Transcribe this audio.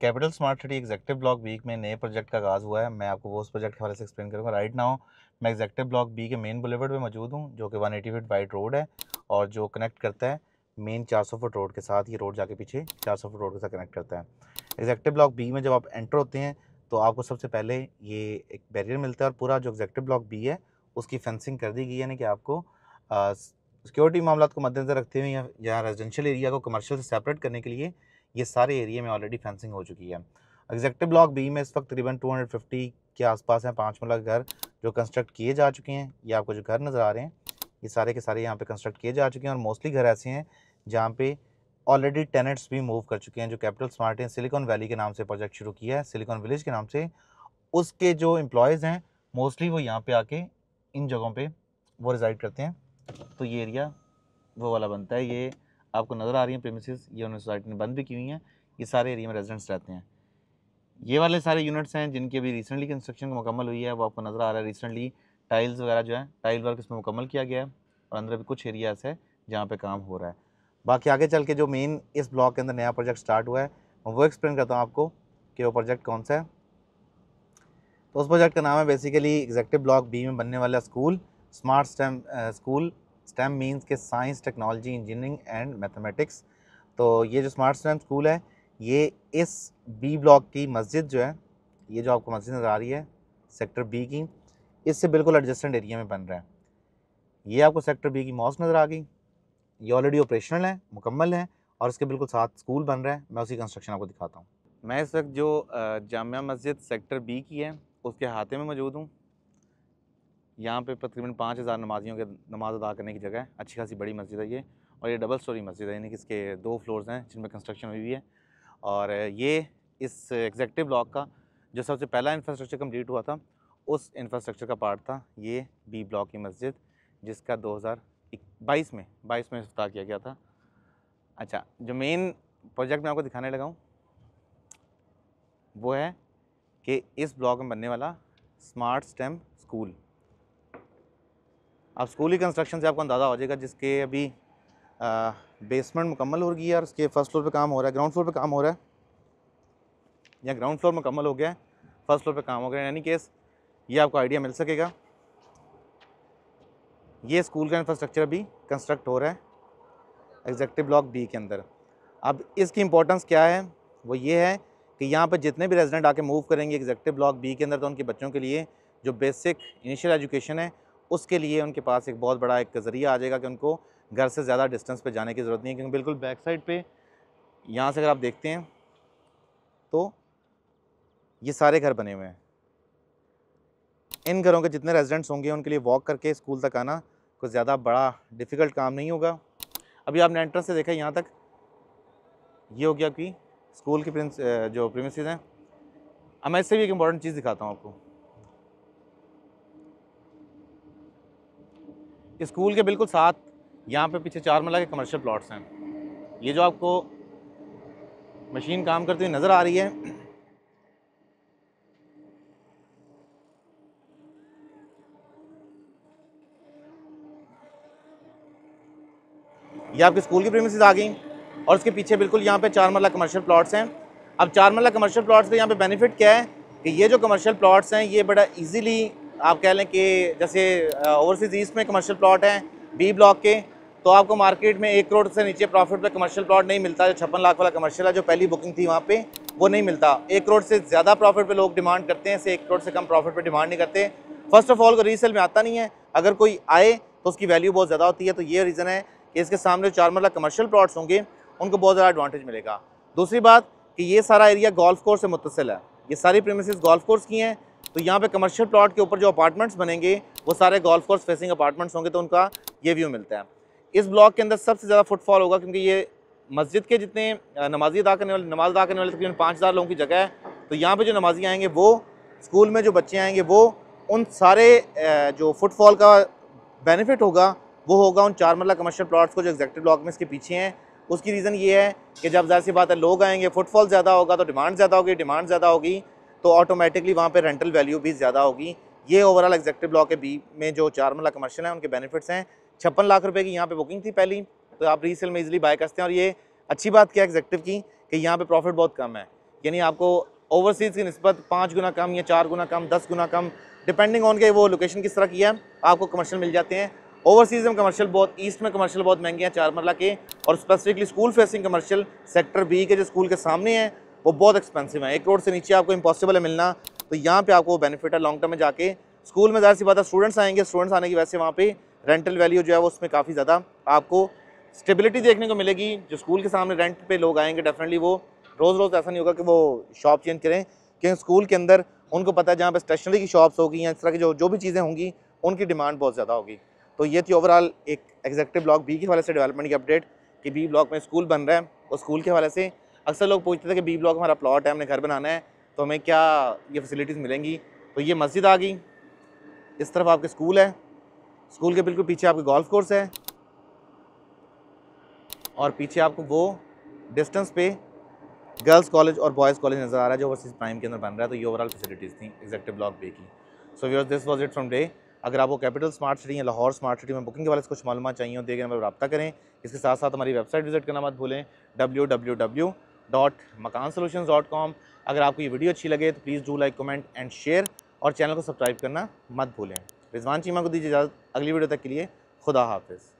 Capital smart city executive block B में नए project का आगाज़ हुआ है। मैं आपको वो उस प्रोजेक्ट के हवाले से एक्सप्लेन करूँगा। राइट नाउ मैं एग्जेक्टिव ब्लॉक बी के मेन बुलेवर्ड में मौजूद हूँ, जो कि one eighty feet wide road है और जो कनेक्ट करता है मेन 400 फुट रोड के साथ। ये रोड जाके पीछे 400 फुट रोड के साथ कनेक्ट करता है। एग्जेक्टिव ब्लॉक बी में जब आप एंटर होते हैं तो आपको सबसे पहले ये एक बैरियर मिलता है और पूरा जो एग्जेक्टिव ब्लॉक बी है, उसकी फेंसिंग कर दी गई यानी कि आपको सिक्योरिटी मामला को मद्देनज़र रखते हुए या रेजिडेंशियल एरिया को कमर्शियल से सेपरेट करने के लिए ये सारे एरिया में ऑलरेडी फेंसिंग हो चुकी है। एग्जेक्टिव ब्लॉक बी में इस वक्त तकरीबन 250 के आसपास हैं, पाँच मरला घर जो कंस्ट्रक्ट किए जा चुके हैं, ये आपको जो घर नज़र आ रहे हैं, ये सारे के सारे यहाँ पे कंस्ट्रक्ट किए जा चुके हैं और मोस्टली घर ऐसे हैं जहाँ पे ऑलरेडी टेनेंट्स भी मूव कर चुके हैं, जो कैपिटल स्मार्ट हैं सिलिकॉन वैली के नाम से प्रोजेक्ट शुरू किया है सिलिकॉन विलेज के नाम से। उसके जो एम्प्लॉयज़ हैं मोस्टली वो यहाँ पे आके इन जगहों पे वो रिज़ाइड करते हैं। तो ये एरिया वो वाला बनता है, ये आपको नज़र आ रही हैं प्रेमिसेस ये उन्होंने सोसाइटी ने बंद भी की हुई हैं, ये सारे एरिया में रेजिडेंट्स रहते हैं। ये वाले सारे यूनिट्स हैं जिनकी अभी रिसेंटली कंस्ट्रक्शन मुकम्मल हुई है, वो आपको नज़र आ रहा है रिसेंटली टाइल्स वगैरह जो है टाइल वर्क इसमें मुकम्मल किया गया है और अंदर भी कुछ एरिया ऐसे है जहाँ पर काम हो रहा है। बाकी आगे चल के जो मेन इस ब्लॉक के अंदर नया प्रोजेक्ट स्टार्ट हुआ है वो एक्सप्लेन करता हूँ आपको कि वो प्रोजेक्ट कौन सा है। तो उस प्रोजेक्ट का नाम है बेसिकली एग्जेक्टिव ब्लॉक बी में बनने वाला school smart STEM school STEM means के science technology engineering and mathematics तो ये जो स्मार्ट स्टेम स्कूल है, ये इस बी ब्लॉक की मस्जिद जो है, ये जो आपको मस्जिद नज़र आ रही है सेक्टर बी की, इससे बिल्कुल एडजस्टेंट एरिया में बन रहा है। ये आपको सेक्टर बी की मॉस नज़र आ गई। ये ऑलरेडी ऑपरेशनल है, मुकम्मल है और इसके बिल्कुल साथ स्कूल बन रहा है। मैं उसी कंस्ट्रक्शन आपको दिखाता हूँ। मैं इस वक्त जो जामिया मस्जिद सेक्टर बी की है, उसके हाथे में मौजूद हूँ। यहाँ पे तकरीबन पाँच हज़ार नमाजियों के, नमाज़ अदा करने की जगह है। अच्छी खासी बड़ी मस्जिद है ये और ये डबल स्टोरी मस्जिद है, यानी कि इसके दो फ्लोर्स हैं जिनमें कंस्ट्रक्शन हुई हुई है। और ये इस एग्जेक्टिव ब्लॉक का जो सबसे पहला इंफ्रास्ट्रक्चर कंप्लीट हुआ था, उस इंफ्रास्ट्रक्चर का पार्ट था ये बी ब्लॉक की मस्जिद, जिसका 2022 में 22 में इफ्तार किया गया था। अच्छा जो मेन प्रोजेक्ट मैं आपको दिखाने लगा हूँ, वो है कि इस ब्लॉक में बनने वाला स्मार्ट स्टेम स्कूल। अब स्कूल कंस्ट्रक्शन से आपको अंदाज़ा हो जाएगा जिसके अभी बेसमेंट मुकम्मल हो गई है और उसके फ़र्स्ट फ्लोर पे काम हो रहा है ग्राउंड फ्लोर पे काम हो रहा है? या ग्राउंड फ्लोर मुकम्मल हो गया है फ़र्स्ट फ्लोर पे काम हो गया है? यानी केस ये आपको आइडिया मिल सकेगा। ये स्कूल का इंफ्रास्ट्रक्चर अभी कंस्ट्रक्ट हो रहा है एग्जेक्टिव ब्लॉक बी के अंदर। अब इसकी इंपॉर्टेंस क्या है? वो ये है कि यहाँ पर जितने भी रेजिडेंट आके मूव करेंगे एग्जेक्टिव ब्लॉक बी के अंदर तो उनके बच्चों के लिए जो बेसिक इनिशियल एजुकेशन है उसके लिए उनके पास एक बहुत बड़ा एक ज़रिया आ जाएगा कि उनको घर से ज़्यादा डिस्टेंस पे जाने की ज़रूरत नहीं है, क्योंकि बिल्कुल बैक साइड पे यहाँ से अगर आप देखते हैं तो ये सारे घर बने हुए हैं। इन घरों के जितने रेजिडेंट्स होंगे, उनके लिए वॉक करके स्कूल तक आना कुछ ज़्यादा बड़ा डिफ़िकल्ट काम नहीं होगा। अभी आपने एंट्रेंस से देखा यहाँ तक ये हो गया कि स्कूल की प्रिंस जो प्रीमिस हैं। अब मैं इससे भी एक इंपॉर्टेंट चीज़ दिखाता हूँ आपको। स्कूल के बिल्कुल साथ यहाँ पे पीछे चार मला के कमर्शियल प्लॉट्स हैं। ये जो आपको मशीन काम करती हुई नज़र आ रही है, ये आपके स्कूल की प्रीमिस आ गई और उसके पीछे बिल्कुल यहाँ पे चार मरला कमर्शियल प्लॉट्स हैं। अब चार मरला कमर्शियल प्लॉट्स का यहाँ पे बेनिफिट क्या है कि ये जो कमर्शियल प्लॉट्स हैं, ये बड़ा इजीली आप कह लें कि जैसे ओवरसीज़ ईस्ट में कमर्शियल प्लॉट हैं बी ब्लॉक के तो आपको मार्केट में एक करोड़ से नीचे प्रॉफिट पे कमर्शियल प्लॉट नहीं मिलता, जो छप्पन लाख वाला कमर्शियल है, जो पहली बुकिंग थी वहाँ पे, वो नहीं मिलता। एक करोड़ से ज़्यादा प्रॉफिट पे लोग डिमांड करते हैं, से एक करोड़ से कम प्रॉफिट पे डिमांड नहीं करते। फ़र्स्ट ऑफ़ ऑल को रीसेल में आता नहीं है। अगर कोई आए तो उसकी वैल्यू बहुत ज़्यादा होती है तो ये रीज़न है कि इसके सामने चार मतलब कमर्शियल प्लाट्स होंगे, उनको बहुत ज़्यादा एडवांटेज मिलेगा। दूसरी बात कि ये सारा एरिया गोल्फ कोर्स से मुतसिल है। ये सारी प्रीमिस गोल्फ कोर्स की हैं। तो यहाँ पे कमर्शियल प्लॉट के ऊपर जो अपार्टमेंट्स बनेंगे, वो सारे गोल्फ कोर्स फेसिंग अपार्टमेंट्स होंगे तो उनका ये व्यू मिलता है। इस ब्लॉक के अंदर सबसे ज़्यादा फुटफॉल होगा, क्योंकि ये मस्जिद के जितने नमाजी अदा करने वाले, नमाज़ अदा करने वाले तकरीबन पाँच हज़ार लोगों की जगह है। तो यहाँ पे जो नमाजी आएँगे, वो स्कूल में जो बच्चे आएँगे, वो उन सारे जो फुटफॉल का बेनिफिट होगा, वो होगा उन चार मरला कमर्शियल प्लाट्स को जो एग्जेक्टिव ब्लॉक में इसके पीछे हैं। उसकी रीज़न ये है कि जब ज़ाहिर सी बात है, लोग आएँगे फुटफॉल ज़्यादा होगा तो डिमांड ज़्यादा होगी डिमांड ज़्यादा होगी। तो ऑटोमेटिकली वहाँ पर रेंटल वैल्यू भी ज़्यादा होगी। ये ओवरऑल एग्जेक्टिव ब्लॉक के बी में जो चार मरला कमर्शियल हैं, उनके बेनिफिट्स हैं। छप्पन लाख रुपये की यहाँ पे बुकिंग थी पहली तो आप रीसेल में इजीली बाय करते हैं। और ये अच्छी बात क्या एग्जेक्टिव की, कि यहाँ पे प्रॉफिट बहुत कम है। यानी आपको ओवरसीज़ की नस्बत पाँच गुना कम या चार गुना कम, दस गुना कम डिपेंडिंग ऑन के वो लोकेशन किस तरह की है, आपको कमर्शियल मिल जाते हैं। ओवरसीज़ में कमर्शियल बहुत ईस्ट में कमर्शियल बहुत महँगे हैं, चार मरला के। और specifically school facing commercial sector B के जो स्कूल के सामने हैं वो बहुत एक्सपेंसिव है। एक करोड़ से नीचे आपको इम्पॉसिबल है मिलना। तो यहाँ पे आपको बेनिफिट है लॉन्ग टर्म में जाके। स्कूल में ज़्यादा सी बात है स्टूडेंट्स आएँगे स्टूडेंट्स आने की वजह से वहाँ पे रेंटल वैल्यू जो है वो उसमें काफ़ी ज़्यादा आपको स्टेबिलिटी देखने को मिलेगी। जो स्कूल के सामने रेंट पे लोग आएँगे डेफिनेटली वो रोज़ रोज़ ऐसा नहीं होगा कि वो शॉप चेंज करें। क्योंकि स्कूल के अंदर उनको पता है, जहाँ पर स्टेशनरी की शॉप्स होगी या इस तरह की जो जो भी चीज़ें होंगी, उनकी डिमांड बहुत ज़्यादा होगी। तो ये थी ओवरऑल एक एग्जेक्टिव ब्लॉक बी के हवाले से डेवलपमेंट की अपडेट कि बी ब्लॉक में स्कूल बन रहा है। और स्कूल के हवाले से अक्सर लोग पूछते थे कि बी ब्लॉक हमारा प्लॉट है, हमने घर बनाना है तो हमें क्या ये फैसिलिटीज़ मिलेंगी? तो ये मस्जिद आ गई। इस तरफ़ आपके स्कूल है। स्कूल के बिल्कुल पीछे आपके गोल्फ कोर्स है। और पीछे आपको वो डिस्टेंस पे गर्ल्स कॉलेज और बॉयज़ कॉलेज नज़र आ रहा है, जो ओवरसीज प्राइम के अंदर बन रहा है। तो ये ओवरऑल फैसिलिटीज़ थी एग्जेक्टिव ब्लॉक बे की। So viewers this was it from day अगर आपको कैपिटल स्मार्ट सिटी या लाहौर स्मार्ट सिटी में बुकिंग के में कुछ मालूम चाहिए हो, देखे रब्ता करें। इसके साथ साथ हमारी वेबसाइट विज़िट करना मत भूलें। W W W dot Makaan solution dot com अगर आपको ये वीडियो अच्छी लगे तो please do like comment and share और चैनल को सब्सक्राइब करना मत भूलें। रिजवान चीमा को दीजिए इजाज़त। अगली वीडियो तक के लिए खुदा हाफिज़।